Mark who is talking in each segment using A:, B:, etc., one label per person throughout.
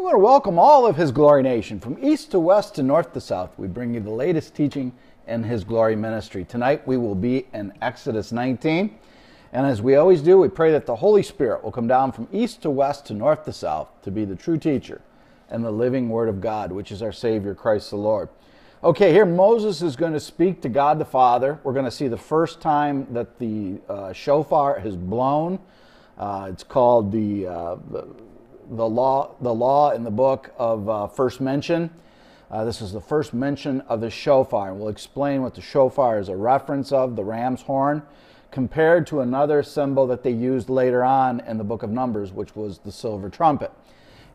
A: We want to welcome all of His Glory Nation from east to west to north to south. We bring you the latest teaching in His Glory Ministry. Tonight we will be in Exodus 19. And as we always do, we pray that the Holy Spirit will come down from east to west to north to south to be the true teacher and the living Word of God, which is our Savior, Christ the Lord. Okay, here Moses is going to speak to God the Father. We're going to see the first time that the uh, shofar is blown. Uh, it's called the, uh, the the law, the law in the book of uh, first mention. Uh, this is the first mention of the shofar. We'll explain what the shofar is a reference of, the ram's horn, compared to another symbol that they used later on in the book of Numbers, which was the silver trumpet.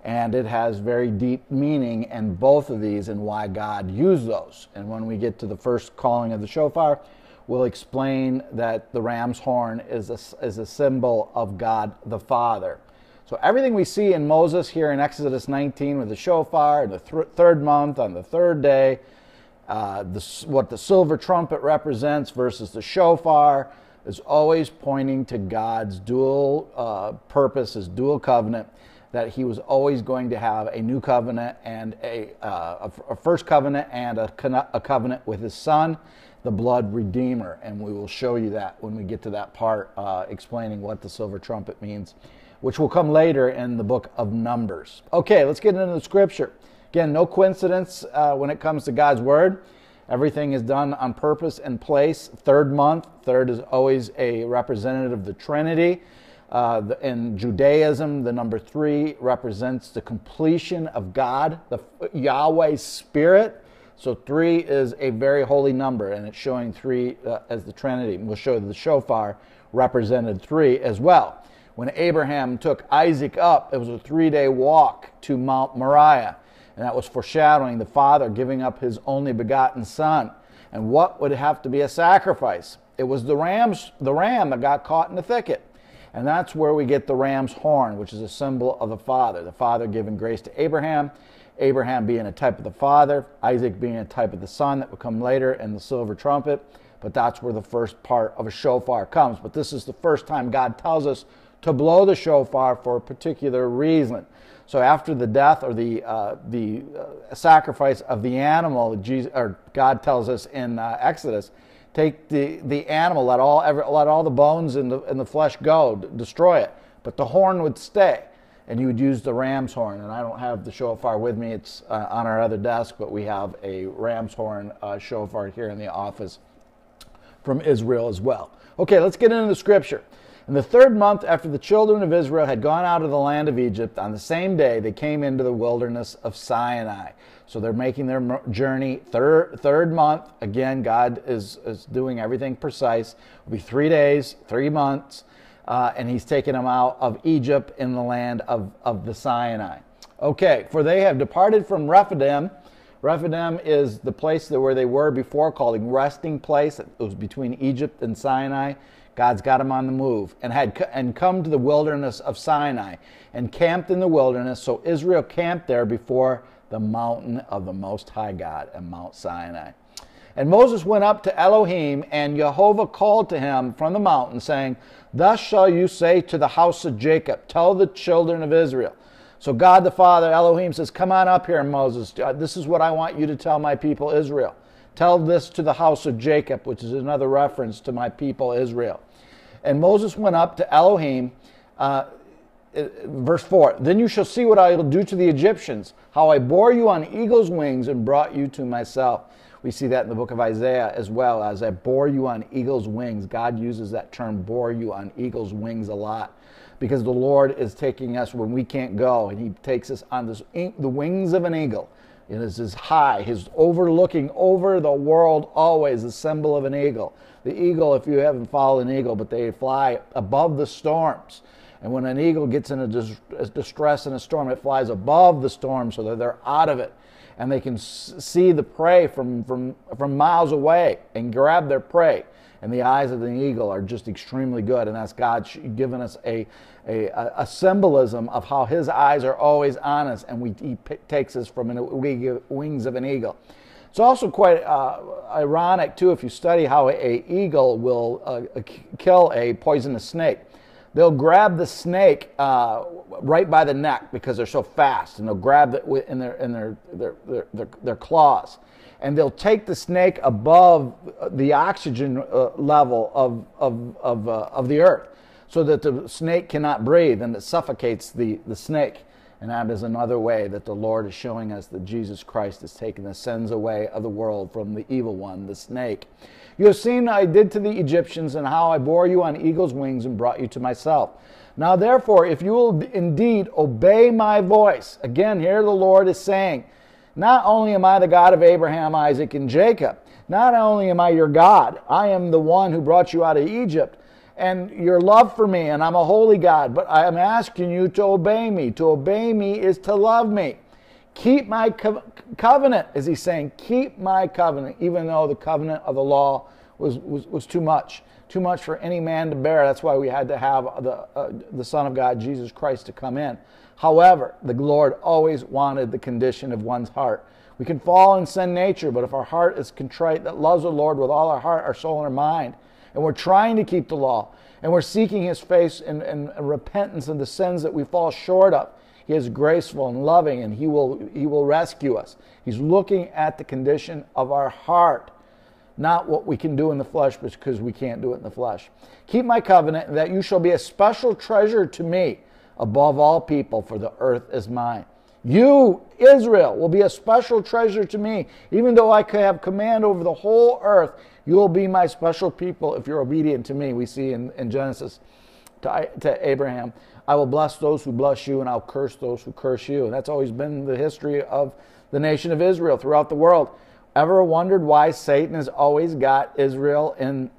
A: And it has very deep meaning in both of these and why God used those. And when we get to the first calling of the shofar, we'll explain that the ram's horn is a, is a symbol of God the Father. So everything we see in Moses here in Exodus 19 with the shofar, in the th- third month on the third day, uh, the, what the silver trumpet represents versus the shofar is always pointing to God's dual uh, purpose, his dual covenant, that he was always going to have a new covenant and a, uh, a, a first covenant and a, a covenant with his son, the blood redeemer. And we will show you that when we get to that part uh, explaining what the silver trumpet means which will come later in the book of Numbers. Okay, let's get into the scripture. Again, no coincidence uh, when it comes to God's word. Everything is done on purpose and place. Third month, third is always a representative of the Trinity. Uh, in Judaism, the number three represents the completion of God, the Yahweh Spirit. So three is a very holy number, and it's showing three uh, as the Trinity. We'll show the shofar represented three as well when Abraham took Isaac up, it was a three day walk to Mount Moriah. And that was foreshadowing the father giving up his only begotten son. And what would have to be a sacrifice? It was the ram's the ram that got caught in the thicket. And that's where we get the ram's horn, which is a symbol of the father. The father giving grace to Abraham, Abraham being a type of the father, Isaac being a type of the son that would come later in the silver trumpet. But that's where the first part of a shofar comes. But this is the first time God tells us to blow the shofar for a particular reason. So after the death or the uh, the uh, sacrifice of the animal, Jesus, or God tells us in uh, Exodus, take the, the animal, let all every, let all the bones and the, and the flesh go, destroy it, but the horn would stay, and you would use the ram's horn. And I don't have the shofar with me; it's uh, on our other desk, but we have a ram's horn uh, shofar here in the office from Israel as well. Okay, let's get into the scripture. In the third month after the children of Israel had gone out of the land of Egypt, on the same day they came into the wilderness of Sinai. So they're making their journey third, third month. Again, God is, is doing everything precise. It'll be three days, three months, uh, and He's taking them out of Egypt in the land of, of the Sinai. Okay, for they have departed from Rephidim. Rephidim is the place where they were before, called resting place. It was between Egypt and Sinai. God's got him on the move and had and come to the wilderness of Sinai and camped in the wilderness. So Israel camped there before the mountain of the Most High God and Mount Sinai. And Moses went up to Elohim, and Jehovah called to him from the mountain, saying, Thus shall you say to the house of Jacob, Tell the children of Israel. So God the Father, Elohim says, Come on up here, Moses. Uh, this is what I want you to tell my people Israel. Tell this to the house of Jacob, which is another reference to my people Israel. And Moses went up to Elohim. Uh, verse 4 Then you shall see what I will do to the Egyptians, how I bore you on eagle's wings and brought you to myself. We see that in the book of Isaiah as well, as I bore you on eagle's wings. God uses that term, bore you on eagle's wings, a lot because the Lord is taking us when we can't go, and He takes us on this, the wings of an eagle. It is his high, his overlooking over the world always, the symbol of an eagle. The eagle, if you haven't followed an eagle, but they fly above the storms. And when an eagle gets in a, dis- a distress in a storm, it flies above the storm so that they're out of it. And they can see the prey from, from, from miles away and grab their prey and the eyes of the eagle are just extremely good. And that's God given us a, a, a symbolism of how His eyes are always on us, and we, He takes us from the wings of an eagle. It's also quite uh, ironic too if you study how a, a eagle will uh, kill a poisonous snake. they'll grab the snake uh, right by the neck because they're so fast, and they'll grab it in their in their their, their, their, their claws, and they'll take the snake above the oxygen uh, level of of of, uh, of the earth, so that the snake cannot breathe and it suffocates the the snake. And that is another way that the Lord is showing us that Jesus Christ has taken the sins away of the world from the evil one, the snake. You have seen I did to the Egyptians and how I bore you on eagle's wings and brought you to myself. Now, therefore, if you will indeed obey my voice, again, here the Lord is saying, Not only am I the God of Abraham, Isaac, and Jacob, not only am I your God, I am the one who brought you out of Egypt and your love for me, and I'm a holy God, but I am asking you to obey me. To obey me is to love me. Keep my co- covenant, is he saying. Keep my covenant, even though the covenant of the law was, was, was too much, too much for any man to bear. That's why we had to have the, uh, the Son of God, Jesus Christ, to come in. However, the Lord always wanted the condition of one's heart. We can fall in sin nature, but if our heart is contrite, that loves the Lord with all our heart, our soul, and our mind, and we're trying to keep the law, and we're seeking His face in repentance of the sins that we fall short of. He is graceful and loving, and He will, he will rescue us. He's looking at the condition of our heart, not what we can do in the flesh, because we can't do it in the flesh. Keep my covenant, that you shall be a special treasure to me above all people, for the earth is mine. You, Israel, will be a special treasure to me. Even though I could have command over the whole earth, you will be my special people if you're obedient to me. We see in, in Genesis to, to Abraham, I will bless those who bless you, and I'll curse those who curse you. And that's always been the history of the nation of Israel throughout the world. Ever wondered why Satan has always got Israel in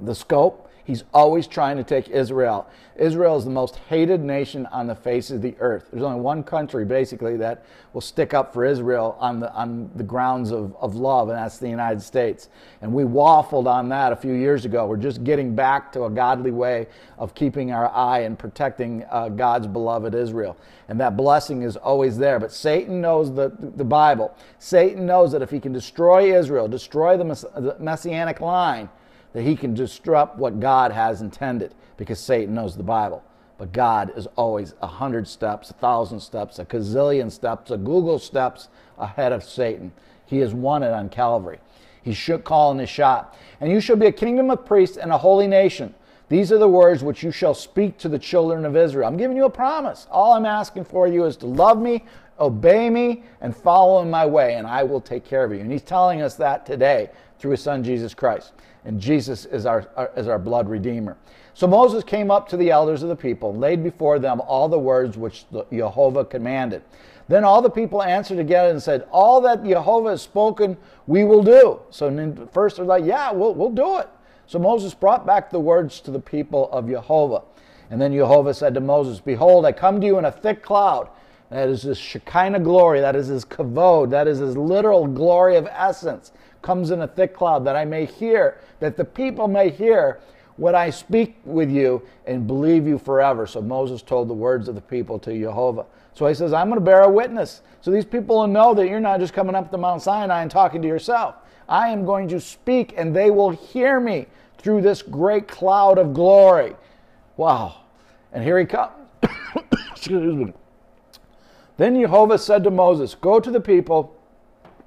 A: the scope? He's always trying to take Israel. Israel is the most hated nation on the face of the earth. There's only one country, basically, that will stick up for Israel on the, on the grounds of, of love, and that's the United States. And we waffled on that a few years ago. We're just getting back to a godly way of keeping our eye and protecting uh, God's beloved Israel. And that blessing is always there. But Satan knows the, the Bible. Satan knows that if he can destroy Israel, destroy the, mess- the messianic line, that he can disrupt what God has intended because Satan knows the Bible. But God is always a hundred steps, a thousand steps, a gazillion steps, a googol steps ahead of Satan. He won it on Calvary. He should call in his shot. And you shall be a kingdom of priests and a holy nation. These are the words which you shall speak to the children of Israel. I'm giving you a promise. All I'm asking for you is to love me, obey me, and follow in my way, and I will take care of you. And he's telling us that today through his son Jesus Christ and Jesus is our, our, is our blood redeemer. So Moses came up to the elders of the people and laid before them all the words which Jehovah commanded. Then all the people answered together and said, All that Jehovah has spoken, we will do. So first they're like, Yeah, we'll, we'll do it. So Moses brought back the words to the people of Jehovah. And then Jehovah said to Moses, Behold, I come to you in a thick cloud. That is his Shekinah glory. That is his kavod. That is his literal glory of essence comes in a thick cloud, that I may hear, that the people may hear what I speak with you and believe you forever. So Moses told the words of the people to Jehovah. So he says, I'm going to bear a witness. So these people will know that you're not just coming up to Mount Sinai and talking to yourself. I am going to speak and they will hear me through this great cloud of glory. Wow. And here he comes. Excuse me. Then Jehovah said to Moses, Go to the people,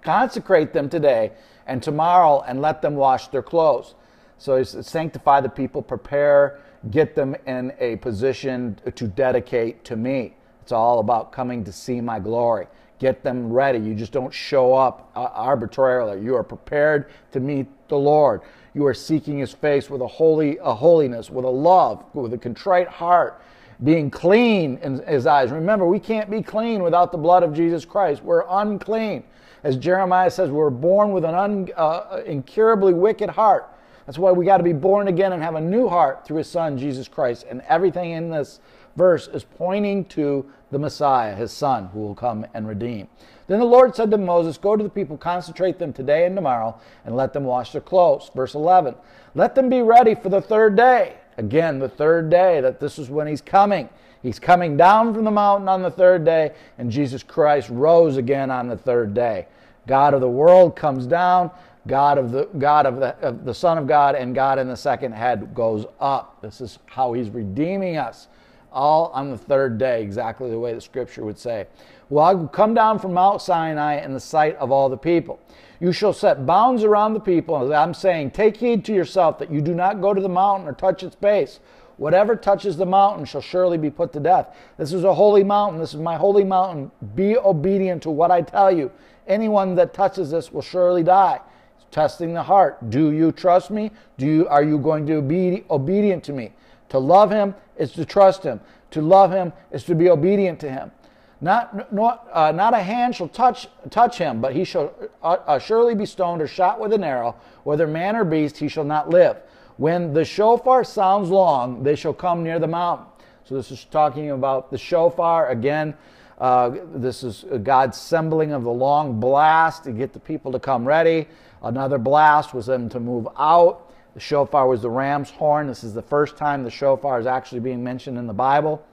A: consecrate them today and tomorrow and let them wash their clothes. So he sanctify the people, prepare, get them in a position to dedicate to me. It's all about coming to see my glory. Get them ready. You just don't show up uh, arbitrarily. You are prepared to meet the Lord. You are seeking His face with a holy, a holiness, with a love, with a contrite heart, being clean in His eyes. Remember, we can't be clean without the blood of Jesus Christ. We're unclean. As Jeremiah says, we're born with an un, uh, incurably wicked heart. That's why we got to be born again and have a new heart through his son, Jesus Christ. And everything in this verse is pointing to the Messiah, his son, who will come and redeem. Then the Lord said to Moses, Go to the people, concentrate them today and tomorrow, and let them wash their clothes. Verse 11 Let them be ready for the third day. Again, the third day, that this is when he's coming. He's coming down from the mountain on the third day, and Jesus Christ rose again on the third day. God of the world comes down. God of the God of the, of the Son of God and God in the second head goes up. This is how he's redeeming us. All on the third day, exactly the way the scripture would say. Well, I come down from Mount Sinai in the sight of all the people. You shall set bounds around the people. I'm saying, take heed to yourself that you do not go to the mountain or touch its base. Whatever touches the mountain shall surely be put to death. This is a holy mountain. This is my holy mountain. Be obedient to what I tell you. Anyone that touches this will surely die. Testing the heart. Do you trust me? Do you, are you going to be obedient to me? To love him is to trust him. To love him is to be obedient to him. Not, not, uh, not a hand shall touch, touch him, but he shall uh, uh, surely be stoned or shot with an arrow. Whether man or beast, he shall not live. When the shofar sounds long, they shall come near the mountain. So this is talking about the shofar. Again, uh, this is God's sembling of the long blast to get the people to come ready. Another blast was them to move out. The shofar was the ram's horn. This is the first time the shofar is actually being mentioned in the Bible.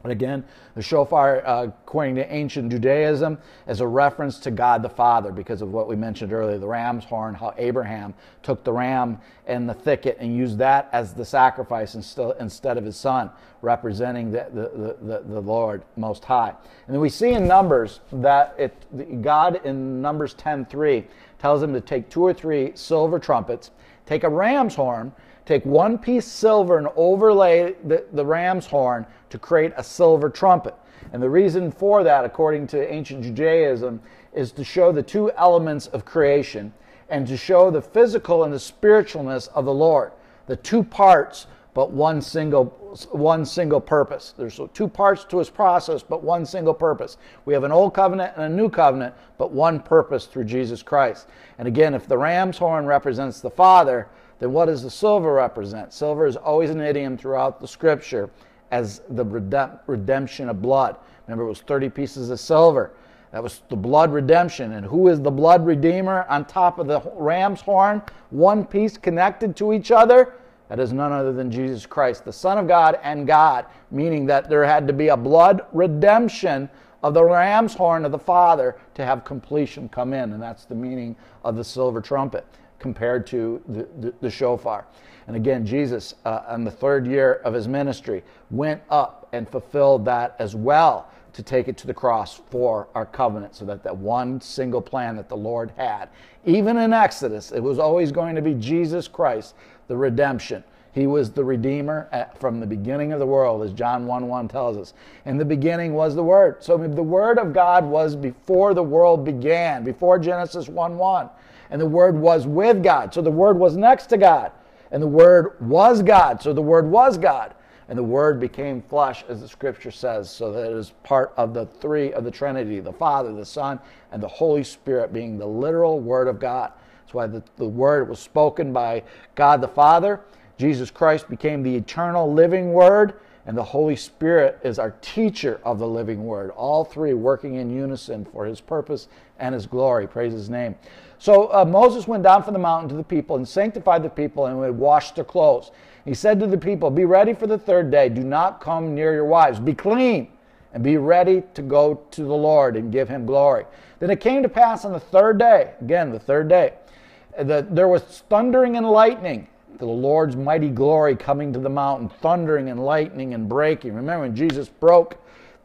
A: But again, the shofar, uh, according to ancient Judaism, is a reference to God the Father because of what we mentioned earlier the ram's horn, how Abraham took the ram in the thicket and used that as the sacrifice instead of his son, representing the, the, the, the Lord Most High. And then we see in Numbers that it, God in Numbers 10.3 tells him to take two or three silver trumpets, take a ram's horn, take one piece silver and overlay the, the ram's horn to create a silver trumpet. And the reason for that, according to ancient Judaism, is to show the two elements of creation and to show the physical and the spiritualness of the Lord. The two parts, but one single, one single purpose. There's two parts to his process, but one single purpose. We have an old covenant and a new covenant, but one purpose through Jesus Christ. And again, if the ram's horn represents the Father, then what does the silver represent? Silver is always an idiom throughout the scripture as the redemption of blood. Remember, it was 30 pieces of silver. That was the blood redemption. And who is the blood redeemer on top of the ram's horn? One piece connected to each other. That is none other than Jesus Christ, the Son of God and God, meaning that there had to be a blood redemption of the ram's horn of the Father to have completion come in. And that's the meaning of the silver trumpet compared to the, the, the shofar. And again, Jesus, uh, on the third year of his ministry, went up and fulfilled that as well to take it to the cross for our covenant, so that that one single plan that the Lord had, even in Exodus, it was always going to be Jesus Christ, the redemption. He was the Redeemer at, from the beginning of the world, as John 1 1 tells us. In the beginning was the Word. So the Word of God was before the world began, before Genesis 1 1 and the Word was with God. So the Word was next to God. And the Word was God. So the Word was God. And the Word became flesh, as the Scripture says, so that it is part of the three of the Trinity the Father, the Son, and the Holy Spirit being the literal Word of God. That's why the, the Word was spoken by God the Father. Jesus Christ became the eternal living Word and the Holy Spirit is our teacher of the living word. All three working in unison for his purpose and his glory. Praise his name. So uh, Moses went down from the mountain to the people and sanctified the people and would wash their clothes. He said to the people, Be ready for the third day. Do not come near your wives. Be clean and be ready to go to the Lord and give him glory. Then it came to pass on the third day, again, the third day, that there was thundering and lightning, the Lord's mighty glory coming to the mountain, thundering and lightning and breaking. Remember when Jesus broke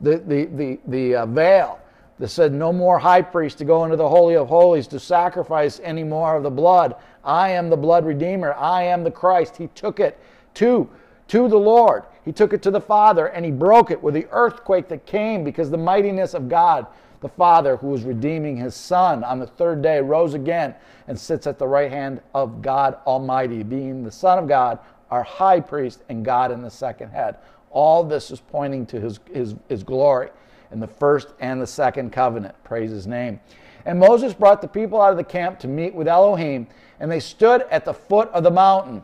A: the, the, the, the uh, veil that said, No more high priest to go into the Holy of Holies to sacrifice any more of the blood. I am the blood redeemer. I am the Christ. He took it to, to the Lord. He took it to the Father and he broke it with the earthquake that came because the mightiness of God, the Father, who was redeeming his Son on the third day, rose again and sits at the right hand of God Almighty, being the Son of God, our high priest, and God in the second head. All this is pointing to his, his, his glory in the first and the second covenant. Praise his name. And Moses brought the people out of the camp to meet with Elohim, and they stood at the foot of the mountain.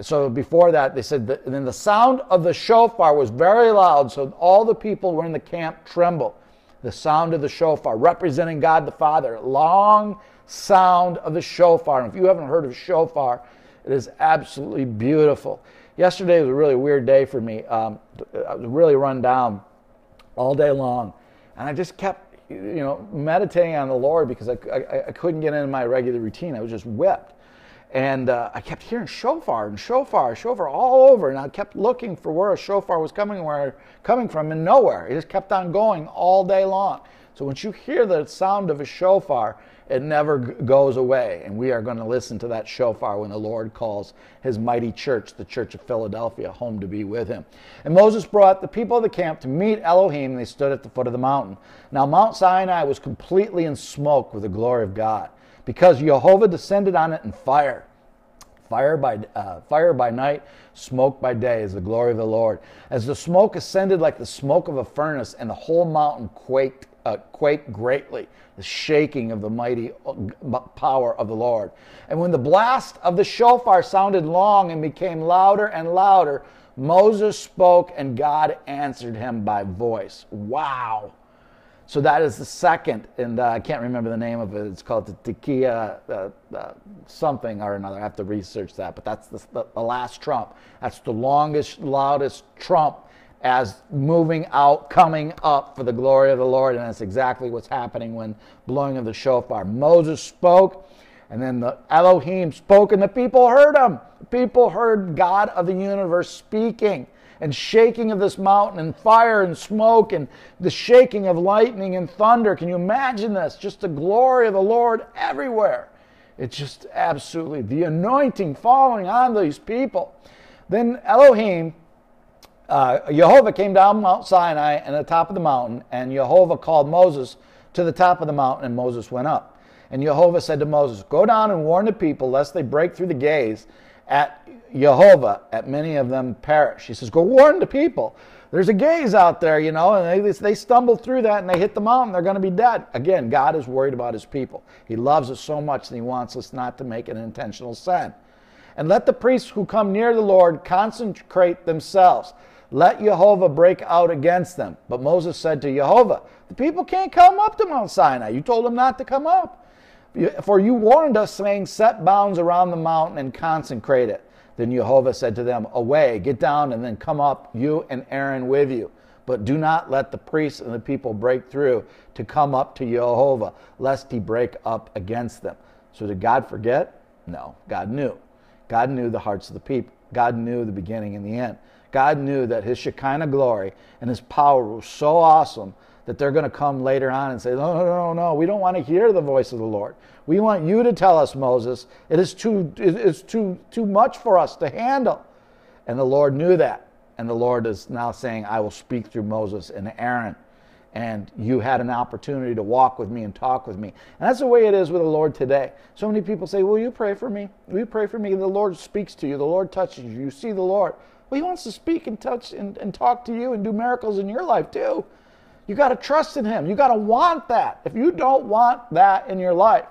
A: So before that, they said, that, then the sound of the shofar was very loud, so all the people were in the camp trembled. The sound of the shofar, representing God the Father, long sound of the shofar. And if you haven't heard of shofar, it is absolutely beautiful. Yesterday was a really weird day for me. Um, I was really run down all day long. And I just kept you know, meditating on the Lord because I, I, I couldn't get into my regular routine. I was just whipped. And uh, I kept hearing shofar and shofar, shofar all over. And I kept looking for where a shofar was coming, where, coming from, and nowhere. It just kept on going all day long. So once you hear the sound of a shofar, it never goes away. And we are going to listen to that shofar when the Lord calls his mighty church, the church of Philadelphia, home to be with him. And Moses brought the people of the camp to meet Elohim, and they stood at the foot of the mountain. Now, Mount Sinai was completely in smoke with the glory of God because Jehovah descended on it in fire. Fire by, uh, fire by night, smoke by day is the glory of the Lord. As the smoke ascended like the smoke of a furnace, and the whole mountain quaked, uh, quaked greatly, the shaking of the mighty uh, power of the Lord. And when the blast of the shofar sounded long and became louder and louder, Moses spoke and God answered him by voice. Wow. So that is the second, and uh, I can't remember the name of it. It's called the Tekiah uh, uh, something or another. I have to research that, but that's the, the, the, last trump. That's the longest, loudest trump as moving out, coming up for the glory of the Lord, and that's exactly what's happening when blowing of the shofar. Moses spoke, and then the Elohim spoke, and the people heard him. People heard God of the universe speaking and shaking of this mountain and fire and smoke and the shaking of lightning and thunder. Can you imagine this? Just the glory of the Lord everywhere. It's just absolutely the anointing falling on these people. Then Elohim, uh, Jehovah came down Mount Sinai and the top of the mountain, and Jehovah called Moses to the top of the mountain, and Moses went up. And Jehovah said to Moses, Go down and warn the people lest they break through the gates at Jehovah, at many of them perish. He says, Go warn the people. There's a gaze out there, you know, and they, they stumble through that and they hit the mountain, they're going to be dead. Again, God is worried about his people. He loves us so much that he wants us not to make an intentional sin. And let the priests who come near the Lord consecrate themselves. Let Jehovah break out against them. But Moses said to Jehovah, The people can't come up to Mount Sinai. You told them not to come up. For you warned us, saying, Set bounds around the mountain and consecrate it. Then Jehovah said to them, Away, get down, and then come up, you and Aaron with you. But do not let the priests and the people break through to come up to Jehovah, lest he break up against them. So did God forget? No, God knew. God knew the hearts of the people. God knew the beginning and the end. God knew that his Shekinah glory and his power was so awesome that they're going to come later on and say, no, no, no, no, we don't want to hear the voice of the Lord. We want you to tell us, Moses. It is too, it is too, too much for us to handle. And the Lord knew that. And the Lord is now saying, I will speak through Moses and Aaron. And you had an opportunity to walk with me and talk with me. And that's the way it is with the Lord today. So many people say, Will you pray for me? Will you pray for me? And The Lord speaks to you, the Lord touches you. You see the Lord. Well, He wants to speak and touch and, and talk to you and do miracles in your life too. You got to trust in Him. You got to want that. If you don't want that in your life,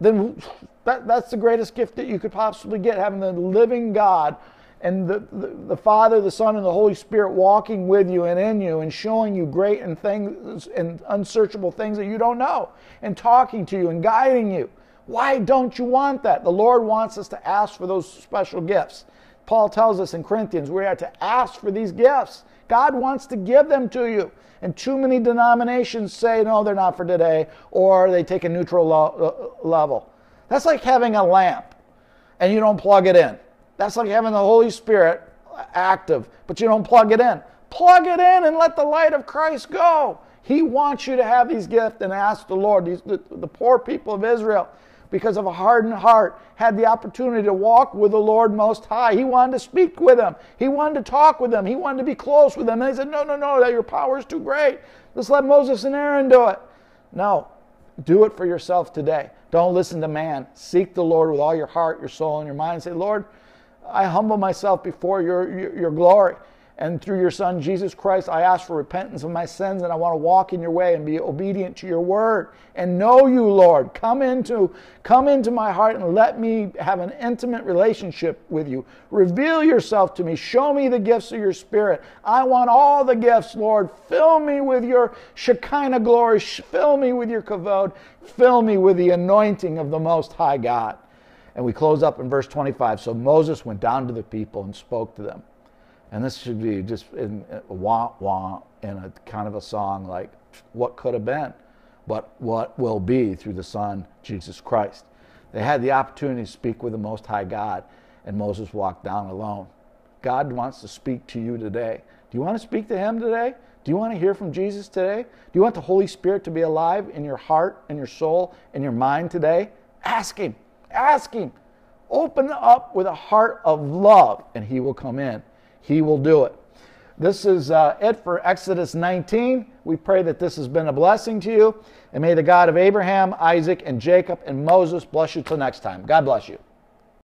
A: then that, that's the greatest gift that you could possibly get having the living God and the, the, the, Father, the Son, and the Holy Spirit walking with you and in you and showing you great and things and unsearchable things that you don't know and talking to you and guiding you. Why don't you want that? The Lord wants us to ask for those special gifts. Paul tells us in Corinthians we are to ask for these gifts. God wants to give them to you. And too many denominations say, no, they're not for today, or they take a neutral lo- level. That's like having a lamp and you don't plug it in. That's like having the Holy Spirit active, but you don't plug it in. Plug it in and let the light of Christ go. He wants you to have these gifts and ask the Lord, these, the, the poor people of Israel, because of a hardened heart, had the opportunity to walk with the Lord Most High. He wanted to speak with him. He wanted to talk with him. He wanted to be close with him. And they said, No, no, no, your power is too great. Let's let Moses and Aaron do it. No, do it for yourself today. Don't listen to man. Seek the Lord with all your heart, your soul, and your mind. Say, Lord, I humble myself before your, your, your glory. And through your Son, Jesus Christ, I ask for repentance of my sins and I want to walk in your way and be obedient to your word and know you, Lord. Come into, come into my heart and let me have an intimate relationship with you. Reveal yourself to me. Show me the gifts of your spirit. I want all the gifts, Lord. Fill me with your Shekinah glory. Fill me with your kavod. Fill me with the anointing of the Most High God. And we close up in verse 25. So Moses went down to the people and spoke to them. And this should be just in a wah wah in a kind of a song like what could have been. but what will be through the Son, Jesus Christ. They had the opportunity to speak with the Most High God, and Moses walked down alone. God wants to speak to you today. Do you want to speak to Him today? Do you want to hear from Jesus today? Do you want the Holy Spirit to be alive in your heart, in your soul, in your mind today? Ask Him. Ask Him. Open up with a heart of love, and He will come in. He will do it. This is uh, it for Exodus 19. We pray that this has been a blessing to you. And may the God of Abraham, Isaac, and Jacob and Moses bless you till next time. God bless you.